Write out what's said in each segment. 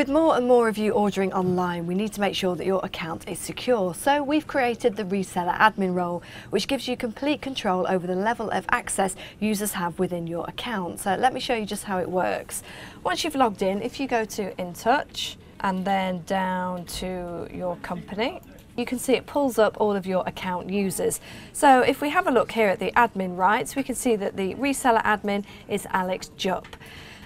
With more and more of you ordering online, we need to make sure that your account is secure. So we've created the reseller admin role, which gives you complete control over the level of access users have within your account. So let me show you just how it works. Once you've logged in, if you go to InTouch and then down to your company, you can see it pulls up all of your account users. So if we have a look here at the admin rights, we can see that the reseller admin is Alex Jupp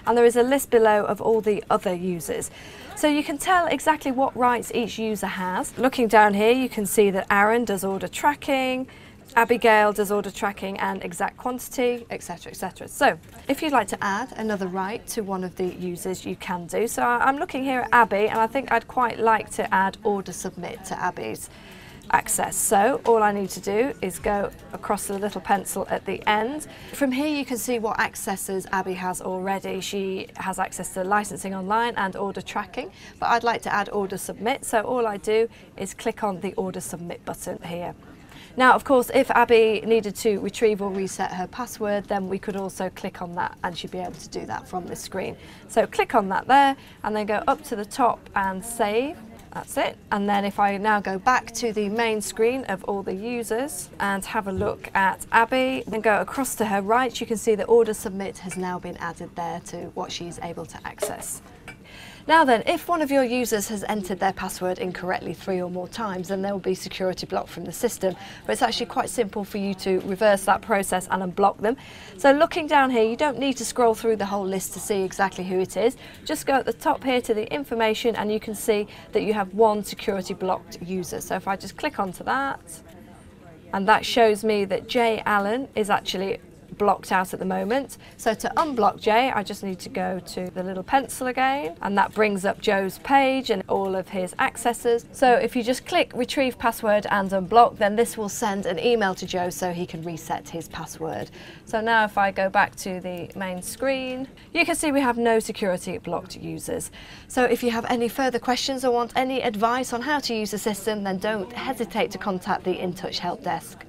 and there is a list below of all the other users. So you can tell exactly what rights each user has. Looking down here, you can see that Aaron does order tracking, Abigail does order tracking and exact quantity, etc, etc. So if you'd like to add another right to one of the users, you can do. So I'm looking here at Abby and I think I'd quite like to add order submit to Abby's access. So all I need to do is go across the little pencil at the end. From here you can see what accesses Abby has already. She has access to licensing online and order tracking, but I'd like to add order submit. So all I do is click on the order submit button here. Now, of course, if Abby needed to retrieve or reset her password, then we could also click on that and she'd be able to do that from this screen. So click on that there and then go up to the top and save. That's it. And then if I now go back to the main screen of all the users and have a look at Abby and go across to her right, you can see the order submit has now been added there to what she's able to access. Now then, if one of your users has entered their password incorrectly three or more times, then there will be security blocked from the system. But it's actually quite simple for you to reverse that process and unblock them. So looking down here, you don't need to scroll through the whole list to see exactly who it is. Just go at the top here to the information and you can see that you have one security blocked user. So if I just click onto that, and that shows me that Jay Allen is actually blocked out at the moment. So to unblock Jay, I just need to go to the little pencil again, and that brings up Joe's page and all of his accesses. So if you just click retrieve password and unblock, then this will send an email to Joe so he can reset his password. So now if I go back to the main screen, you can see we have no security blocked users. So if you have any further questions or want any advice on how to use the system, then don't hesitate to contact the InTouch help desk.